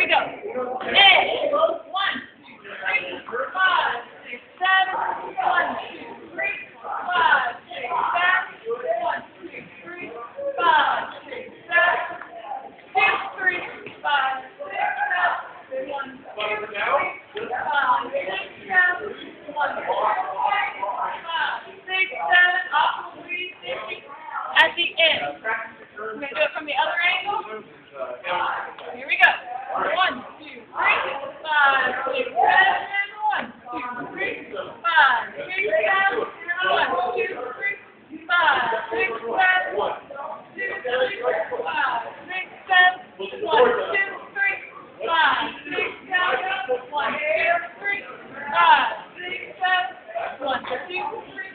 we go. A. five, six, seven, one, two, three, five, six, seven, one, two, three, five, six, seven, one, two, three, five, six, seven, one, two, three, five, six, seven, one, two, three.